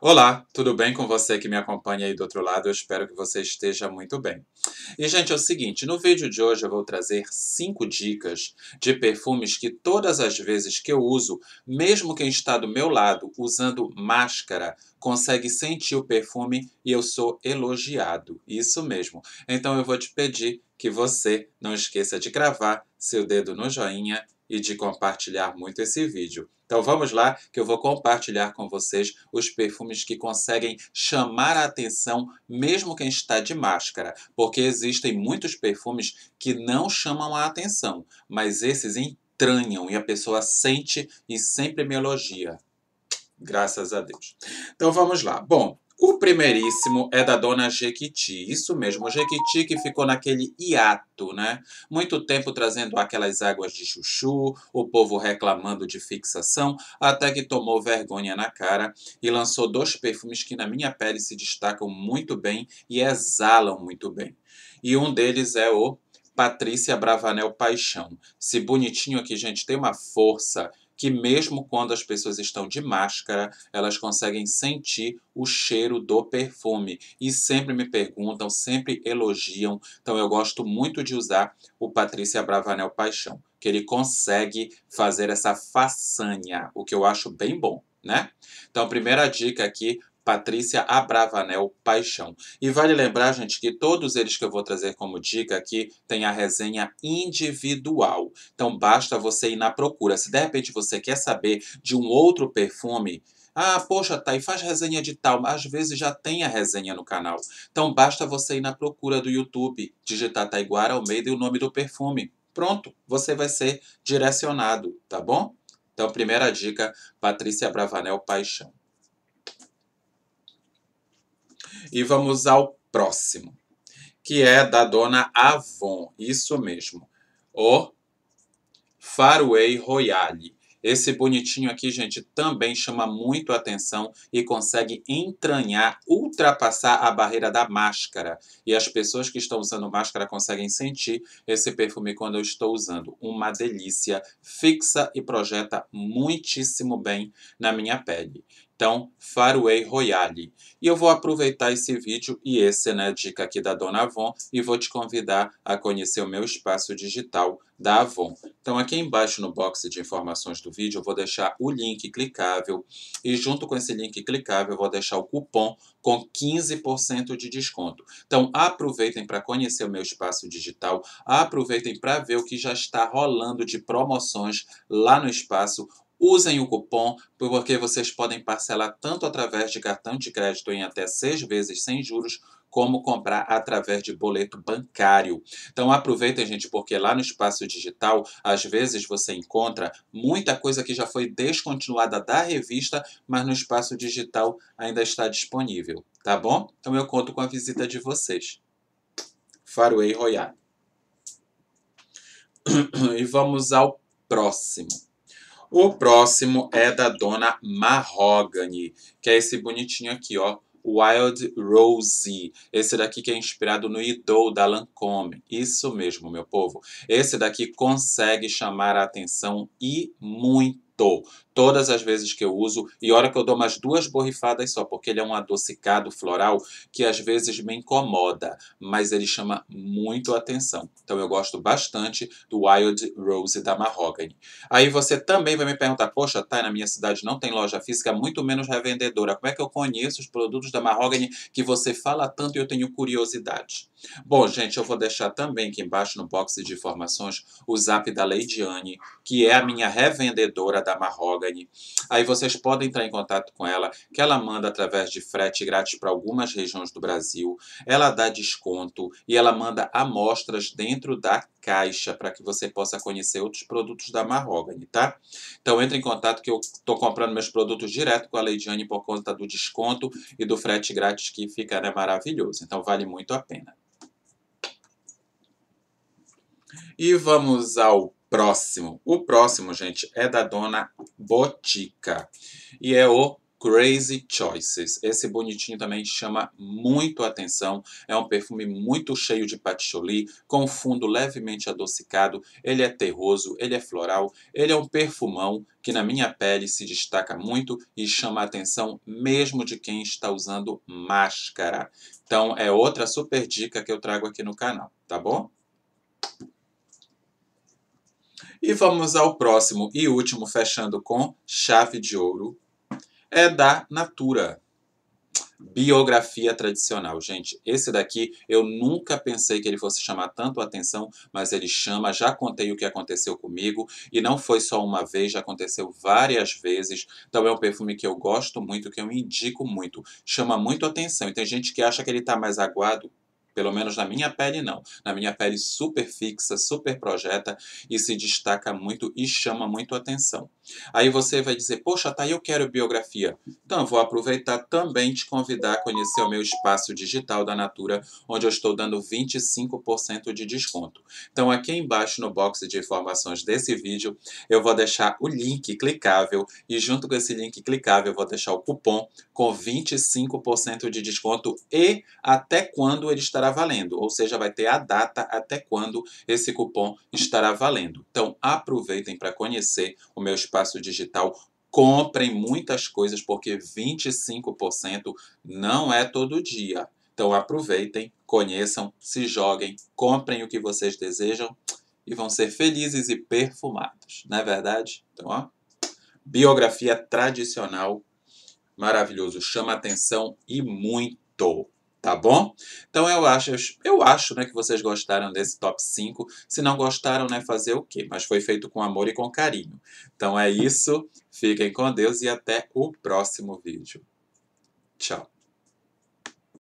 Olá, tudo bem com você que me acompanha aí do outro lado? Eu espero que você esteja muito bem. E, gente, é o seguinte, no vídeo de hoje eu vou trazer cinco dicas de perfumes que todas as vezes que eu uso, mesmo quem está do meu lado usando máscara, consegue sentir o perfume e eu sou elogiado. Isso mesmo. Então eu vou te pedir que você não esqueça de gravar seu dedo no joinha e de compartilhar muito esse vídeo. Então vamos lá que eu vou compartilhar com vocês os perfumes que conseguem chamar a atenção mesmo quem está de máscara, porque existem muitos perfumes que não chamam a atenção, mas esses entranham e a pessoa sente e sempre me elogia. Graças a Deus. Então vamos lá. Bom, o primeiríssimo é da dona Jequiti. Isso mesmo, Jequiti que ficou naquele hiato, né? Muito tempo trazendo aquelas águas de chuchu, o povo reclamando de fixação, até que tomou vergonha na cara e lançou dois perfumes que na minha pele se destacam muito bem e exalam muito bem. E um deles é o Patrícia Bravanel Paixão. Esse bonitinho aqui, gente, tem uma força que mesmo quando as pessoas estão de máscara, elas conseguem sentir o cheiro do perfume e sempre me perguntam, sempre elogiam. Então eu gosto muito de usar o Patrícia Bravanel Paixão, que ele consegue fazer essa façanha, o que eu acho bem bom, né? Então, primeira dica aqui, Patrícia Abravanel Paixão. E vale lembrar, gente, que todos eles que eu vou trazer como dica aqui têm a resenha individual. Então basta você ir na procura. Se de repente você quer saber de um outro perfume, ah, poxa, tá, e faz resenha de tal. Às vezes já tem a resenha no canal. Então basta você ir na procura do YouTube, digitar Taiguara Almeida e o nome do perfume. Pronto, você vai ser direcionado, tá bom? Então, primeira dica, Patrícia Bravanel Paixão. E vamos ao próximo, que é da dona Avon, isso mesmo, o Faraway Royale. Esse bonitinho aqui, gente, também chama muito atenção e consegue entranhar, ultrapassar a barreira da máscara. E as pessoas que estão usando máscara conseguem sentir esse perfume quando eu estou usando. Uma delícia, fixa e projeta muitíssimo bem na minha pele. Então, Faraway Royale. E eu vou aproveitar esse vídeo e esse, né, dica aqui da Dona Avon, e vou te convidar a conhecer o meu espaço digital da Avon. Então, aqui embaixo no box de informações do vídeo, eu vou deixar o link clicável, e junto com esse link clicável, eu vou deixar o cupom com 15% de desconto. Então, aproveitem para conhecer o meu espaço digital, aproveitem para ver o que já está rolando de promoções lá no espaço, Usem o cupom, porque vocês podem parcelar tanto através de cartão de crédito em até seis vezes sem juros, como comprar através de boleto bancário. Então aproveitem, gente, porque lá no espaço digital, às vezes você encontra muita coisa que já foi descontinuada da revista, mas no espaço digital ainda está disponível, tá bom? Então eu conto com a visita de vocês. Faraway Royale. E vamos ao próximo. O próximo é da dona Mahogany, que é esse bonitinho aqui, ó. Wild Rose. Esse daqui que é inspirado no Idol da Lancome. Isso mesmo, meu povo. Esse daqui consegue chamar a atenção e muito todas as vezes que eu uso, e hora que eu dou umas duas borrifadas só, porque ele é um adocicado floral que às vezes me incomoda, mas ele chama muito atenção. Então eu gosto bastante do Wild Rose da Mahogany. Aí você também vai me perguntar, poxa, tá, na minha cidade não tem loja física, muito menos revendedora. Como é que eu conheço os produtos da Mahogany que você fala tanto e eu tenho curiosidade? Bom, gente, eu vou deixar também aqui embaixo no box de informações o zap da Leidiane, que é a minha revendedora da Mahogany. Aí vocês podem entrar em contato com ela, que ela manda através de frete grátis para algumas regiões do Brasil. Ela dá desconto e ela manda amostras dentro da caixa para que você possa conhecer outros produtos da Mahogany, tá? Então entre em contato que eu estou comprando meus produtos direto com a Leidiane por conta do desconto e do frete grátis que fica né, maravilhoso. Então vale muito a pena. E vamos ao próximo. O próximo, gente, é da dona Botica. E é o Crazy Choices. Esse bonitinho também chama muito atenção. É um perfume muito cheio de patchouli, com fundo levemente adocicado. Ele é terroso, ele é floral, ele é um perfumão que na minha pele se destaca muito e chama a atenção mesmo de quem está usando máscara. Então é outra super dica que eu trago aqui no canal, tá bom? E vamos ao próximo e último, fechando com chave de ouro, é da Natura. Biografia tradicional. Gente, esse daqui eu nunca pensei que ele fosse chamar tanto atenção, mas ele chama. Já contei o que aconteceu comigo e não foi só uma vez, já aconteceu várias vezes. Então é um perfume que eu gosto muito, que eu indico muito. Chama muito atenção. E tem gente que acha que ele está mais aguado. Pelo menos na minha pele, não. Na minha pele, super fixa, super projeta e se destaca muito e chama muito atenção. Aí você vai dizer, poxa, tá, eu quero biografia. Então, vou aproveitar também te convidar a conhecer o meu espaço digital da Natura, onde eu estou dando 25% de desconto. Então, aqui embaixo no box de informações desse vídeo, eu vou deixar o link clicável e junto com esse link clicável, eu vou deixar o cupom com 25% de desconto e até quando ele estará valendo, ou seja, vai ter a data até quando esse cupom estará valendo. Então, aproveitem para conhecer o meu espaço espaço digital, comprem muitas coisas, porque 25% não é todo dia. Então aproveitem, conheçam, se joguem, comprem o que vocês desejam e vão ser felizes e perfumados, não é verdade? Então, ó, biografia tradicional, maravilhoso, chama atenção e muito. Tá bom? Então eu acho, eu acho né, que vocês gostaram desse top 5. Se não gostaram, né, fazer o quê? Mas foi feito com amor e com carinho. Então é isso. Fiquem com Deus e até o próximo vídeo. Tchau.